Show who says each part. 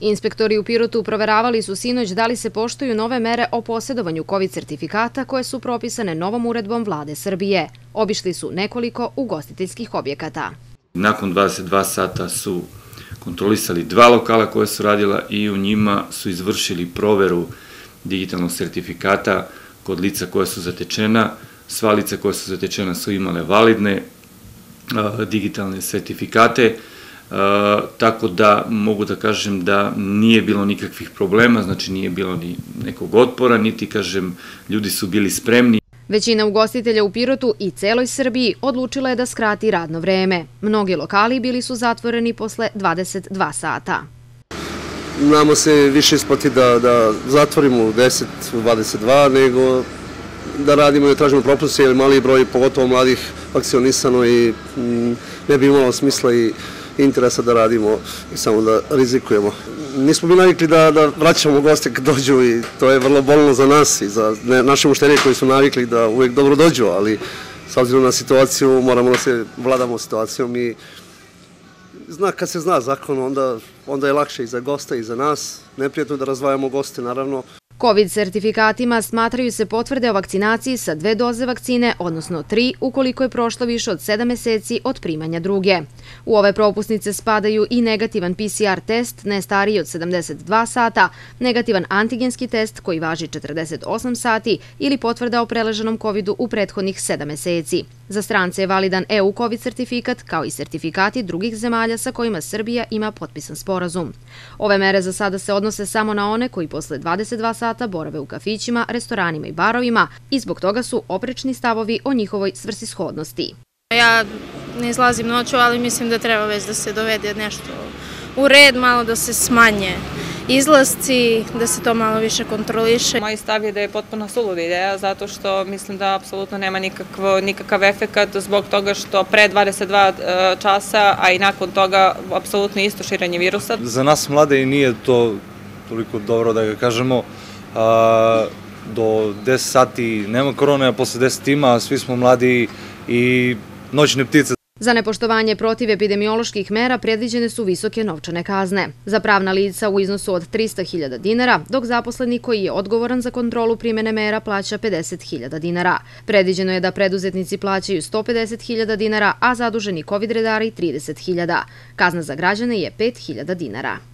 Speaker 1: Inspektori u Pirotu proveravali su sinoć da li se poštuju nove mere o posjedovanju COVID certifikata koje su propisane novom uredbom vlade Srbije. Obišli su nekoliko ugostiteljskih objekata.
Speaker 2: Nakon 22 sata su kontrolisali dva lokala koje su radila i u njima su izvršili proveru digitalnog certifikata kod lica koja su zatečena. Sva lica koja su zatečena su imale validne digitalne certifikate, tako da mogu da kažem da nije bilo nikakvih problema, znači nije bilo ni nekog otpora, niti kažem ljudi su bili spremni.
Speaker 1: Većina ugostitelja u Pirotu i celoj Srbiji odlučila je da skrati radno vreme. Mnogi lokali bili su zatvoreni posle 22 sata.
Speaker 3: Namo se više isplati da zatvorimo u 10, u 22, nego da radimo i da tražimo propustke, jer mali broj, pogotovo mladih, vakcionisano i mm, ne bi imalo smisla i interesa da radimo i samo da rizikujemo. Nismo bi navikli da da vraćamo goste kad dođu i to je vrlo bolno za nas i za naše mušterije koji su navikli da uvijek dobro dođu, ali s obzirom na situaciju moramo da se vladamo situacijom i zna, kad se zna zakon, onda je lakše i za gosta i za nas. Neprijetno da razvajamo goste, naravno.
Speaker 1: COVID sertifikatima smatraju se potvrde o vakcinaciji sa dve doze vakcine, odnosno tri, ukoliko je prošlo više od sedam meseci od primanja druge. U ove propusnice spadaju i negativan PCR test, ne stariji od 72 sata, negativan antigenski test koji važi 48 sati ili potvrda o preleženom COVID-u u prethodnih sedam meseci. Za strance je validan EU COVID sertifikat, kao i sertifikati drugih zemalja sa kojima Srbija ima potpisan sporazum. Ove mere za sada se odnose samo na one koji posle 22 sata borave u kafićima, restoranima i barovima i zbog toga su oprečni stavovi o njihovoj svrsishodnosti.
Speaker 4: Ja ne izlazim noću, ali mislim da treba već da se dovede nešto u red, malo da se smanje izlasci, da se to malo više kontroliše.
Speaker 5: Moj stav je da je potpuno suluda ideja, zato što mislim da apsolutno nema nikakav efekt zbog toga što pre 22 e, časa, a i nakon toga apsolutno isto širenje virusa.
Speaker 6: Za nas mlade i nije to toliko dobro da ga kažemo a, Do 10 sati nema korone, a posle 10 ima, svi smo mladi i noćne ptice.
Speaker 1: Za nepoštovanje protiv epidemioloških mera predviđene su visoke novčane kazne. Za pravna lica u iznosu od 300.000 dinara, dok zaposleni koji je odgovoran za kontrolu primjene mera plaća 50.000 dinara. Predviđeno je da preduzetnici plaćaju 150.000 dinara, a zaduženi COVID redari 30.000. Kazna za građane je 5.000 dinara.